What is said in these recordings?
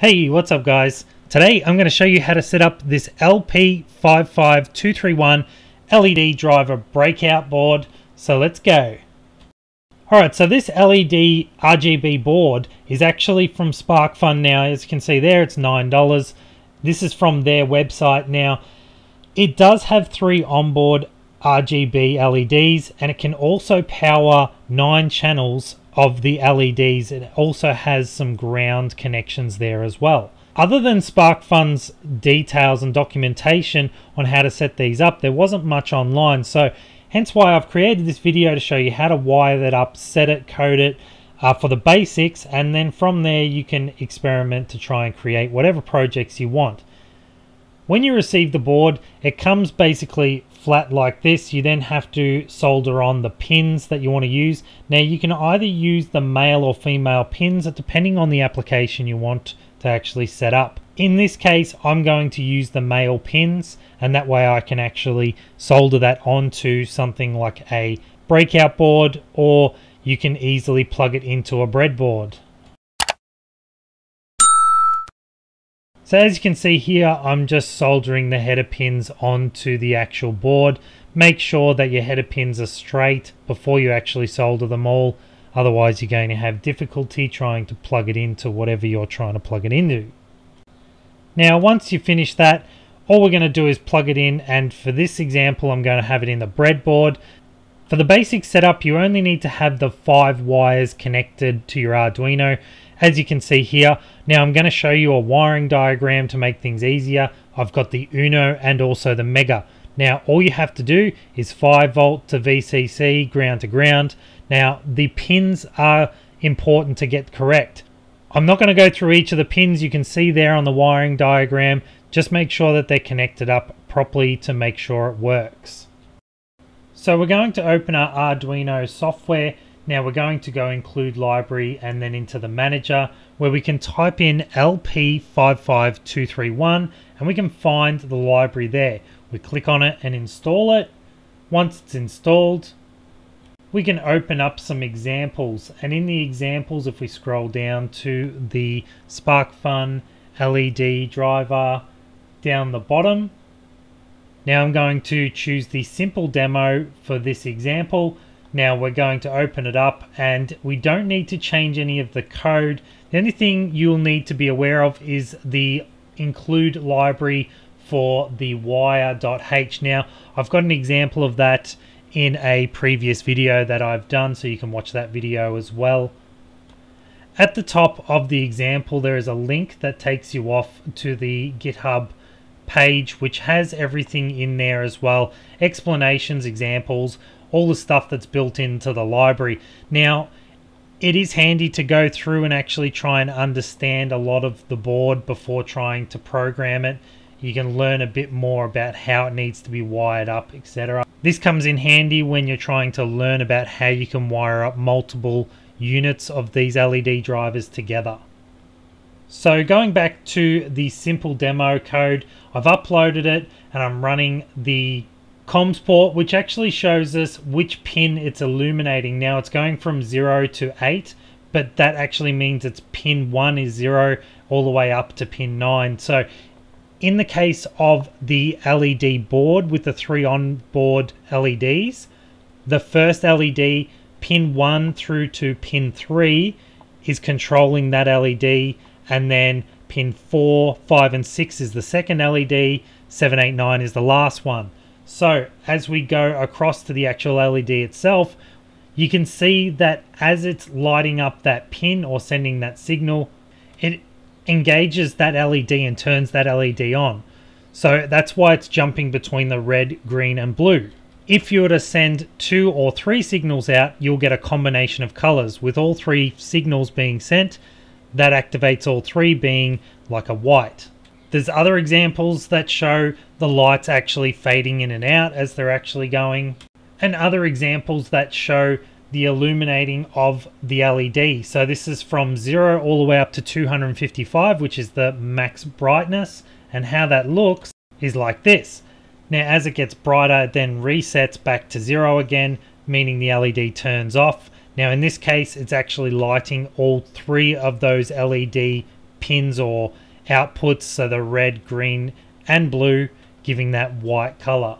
Hey, what's up guys? Today I'm going to show you how to set up this LP55231 LED driver breakout board. So let's go. Alright, so this LED RGB board is actually from SparkFun now. As you can see there, it's $9. This is from their website now. It does have three onboard RGB LEDs and it can also power nine channels of the LEDs. It also has some ground connections there as well. Other than SparkFun's details and documentation on how to set these up, there wasn't much online. So hence why I've created this video to show you how to wire that up, set it, code it uh, for the basics. And then from there, you can experiment to try and create whatever projects you want. When you receive the board, it comes basically flat like this. You then have to solder on the pins that you want to use. Now you can either use the male or female pins depending on the application you want to actually set up. In this case, I'm going to use the male pins and that way I can actually solder that onto something like a breakout board or you can easily plug it into a breadboard. So as you can see here, I'm just soldering the header pins onto the actual board. Make sure that your header pins are straight before you actually solder them all. Otherwise, you're going to have difficulty trying to plug it into whatever you're trying to plug it into. Now, once you finish that, all we're going to do is plug it in. And for this example, I'm going to have it in the breadboard. For the basic setup, you only need to have the five wires connected to your Arduino as you can see here. Now I'm going to show you a wiring diagram to make things easier. I've got the Uno and also the Mega. Now all you have to do is 5 volt to VCC, ground to ground. Now the pins are important to get correct. I'm not going to go through each of the pins you can see there on the wiring diagram. Just make sure that they're connected up properly to make sure it works. So we're going to open our Arduino software now we're going to go include library and then into the manager where we can type in LP55231 and we can find the library there. We click on it and install it. Once it's installed, we can open up some examples and in the examples if we scroll down to the SparkFun LED driver down the bottom now I'm going to choose the simple demo for this example now we're going to open it up and we don't need to change any of the code. The only thing you'll need to be aware of is the include library for the wire.h. Now I've got an example of that in a previous video that I've done so you can watch that video as well. At the top of the example there is a link that takes you off to the GitHub page which has everything in there as well. Explanations, examples, all the stuff that's built into the library. Now, it is handy to go through and actually try and understand a lot of the board before trying to program it. You can learn a bit more about how it needs to be wired up, etc. This comes in handy when you're trying to learn about how you can wire up multiple units of these LED drivers together. So going back to the simple demo code, I've uploaded it and I'm running the comms port, which actually shows us which pin it's illuminating. Now it's going from 0 to 8, but that actually means it's pin 1 is 0 all the way up to pin 9. So in the case of the LED board with the three on-board LEDs, the first LED, pin 1 through to pin 3, is controlling that LED, and then pin 4, 5, and 6 is the second LED, 7, 8, 9 is the last one. So as we go across to the actual LED itself, you can see that as it's lighting up that pin or sending that signal, it engages that LED and turns that LED on. So that's why it's jumping between the red, green and blue. If you were to send two or three signals out, you'll get a combination of colors. With all three signals being sent, that activates all three being like a white. There's other examples that show the lights actually fading in and out as they're actually going, and other examples that show the illuminating of the LED. So this is from 0 all the way up to 255, which is the max brightness, and how that looks is like this. Now as it gets brighter, it then resets back to 0 again, meaning the LED turns off. Now in this case, it's actually lighting all three of those LED pins or outputs, so the red, green, and blue, giving that white color.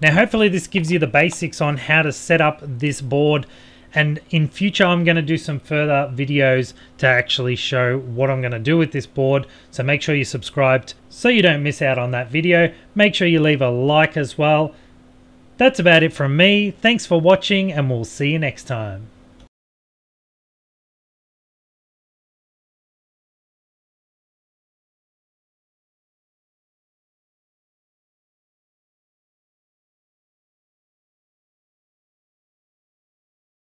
Now, hopefully this gives you the basics on how to set up this board. And in future I'm going to do some further videos to actually show what I'm going to do with this board. So make sure you're subscribed so you don't miss out on that video. Make sure you leave a like as well. That's about it from me. Thanks for watching and we'll see you next time